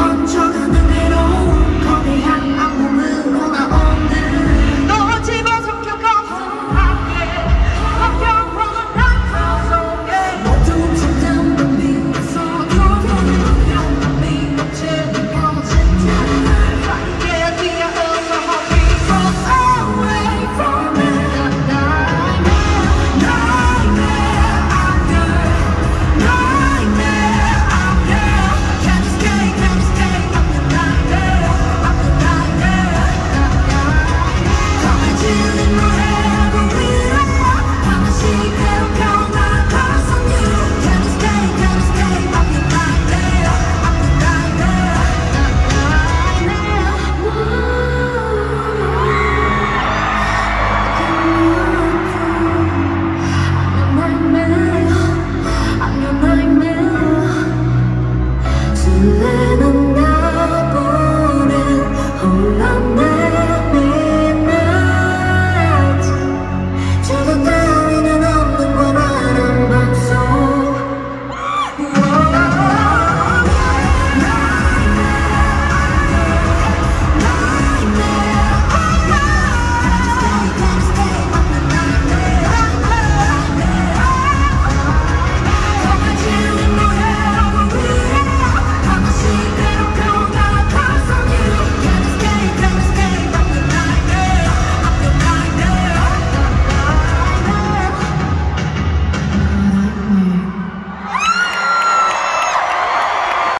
언제나